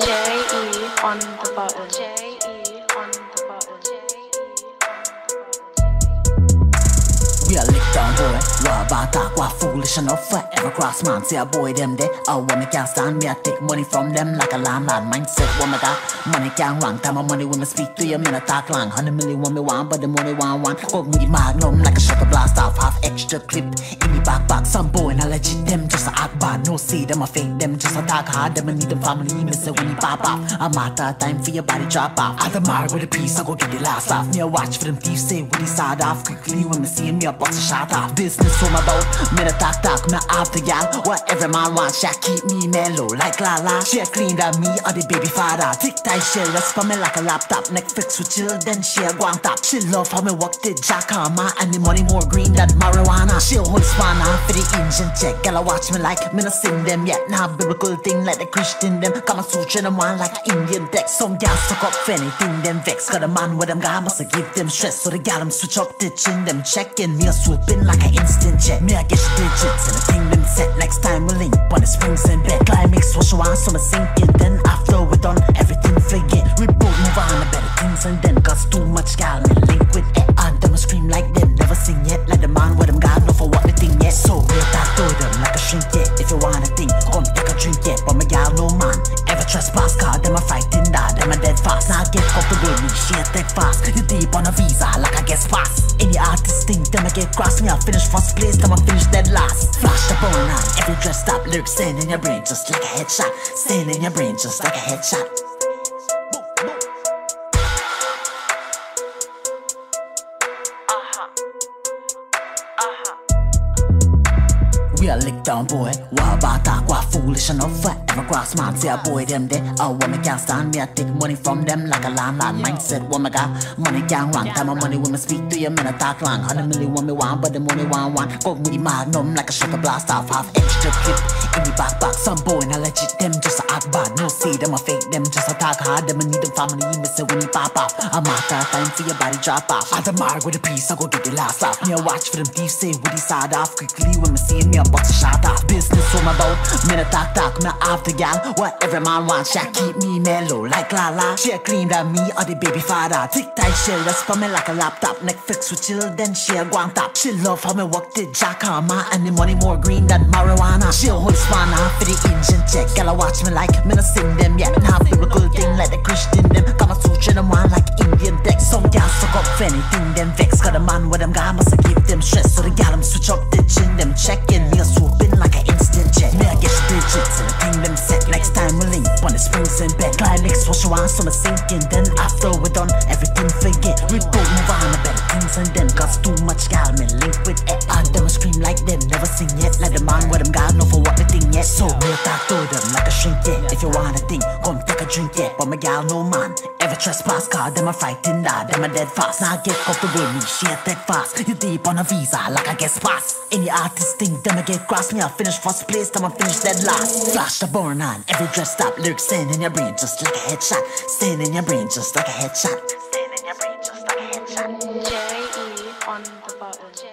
J-E on the button. J-E on the button. We are licked down, boy. Wa ba ta qua foolish and not forever. Cross man See a boy them there. I wanna can't stand me I take money from them like a landlord mindset Woman got? Money can't run Time my money when I speak to you, me I talk long. Hundred million want me want but the money want one. Got me magnum like a shot blast off Half extra clip in the back back Some boy and I legit them just a act bad. No see them I fake them just a talk hard. Them I need them family me say when you pop off. Out of time for your body drop off. I the with a piece I go get the last off. Me a watch for them thieves say when he side off. Quickly when me see me a box a shot off. Business from about me the talk talk me after y'all What every man wants She keep me mellow like la la She clean than me or the baby father. Tick tight she rest for me like a laptop. Netflix with chill then she a guang top She love how me walk the jacama. And the money more green than marijuana. She hold spanner for the engine check. I watch me like me no sing them yet. Now biblical thing like the Christian them. Kama Sutra them one like Indian text Some gal stuck up for anything them vex. Got a man with them guy must give them stress. So the gal them switch up the chin them checking. Me a swooping like an instant jet Me I get your digits and the thing them set Next time we link. On the springs and bed Climax. what you want so me sink it Then after we done. Everything forget We both move on. To better things and then Cause too much gal me link with it. And them scream like them. Never sing yet. Like the man with them got. No for what they think yet. So real talk to them like a shrink yet If you wanna think come take a drink yet But my gal no man ever trespass. Cause them a fighting that. Them a dead fast. Now get shit that fast You deep on a visa like I guess pass. Any artist think them I get cross. Me I finish first place them I finish dead last. Flash the bone on. Every dress stop Lyrics staying in your brain just like a headshot. Staying in your brain just like a headshot. Uh-huh. Uh-huh. We are licked down boy. Wa about ta qua foolish not forever cross man Say a boy them there. I wanna can't stand me I take money from them like a landlord. Mindset Woman got? Money can't run. Time my money I speak to you man I talk long. Hundred million me want but the money want one. Got me the magnum like a of blast off Half extra clip. In the back back Some boy and I legit them just a act bad. No see them I fake them just a talk hard. Them I need them family me say when you pop off. I'm of time for your body drop off. I the mark with a piece I go get the last off. Me a watch for them thieves say what he side off? Quickly when me see me a box a shot off. Business from about. Me a talk me after gal What every man wants She keep me mellow like la la She a clean than me or the baby father. Tick tight she rest for me like a laptop. Netflix with chill then she a guang top. She love how me walk the jacama And the money more green than marijuana. She hold spanner for the engine check Gal watch me like me no sing them yet. Now biblical thing like the Christian them Kama Sutra them one like Indian text. Some gal suck up for anything them vex. Got a man with them guy must give them stress. So the gal switch up the chin them checking Me a swooping like an instant jet Me I get digits on the springs and bed Climax what you want so me sinking. Then after we done everything forget. We both move on to better things and then Cause too much gal me link with it. Them a scream like them never sing yet. Like the man with them got no for what they think yet. So real talk to them drink it. If you wanna think, come take a drink it. But my gal, no man, ever trespass. Cause them a frightened lad, them a dead fast. Now get off the way, me shit that fast. You deep on a visa, like I guess pass. Any artist think, them a get cross. Me I finish first place, them a finish dead last. Flash the burn on, every dress stop. Lyrics staying in your brain just like a headshot. Staying in your brain just like a headshot. Staying in your brain just like a headshot. J E on the button.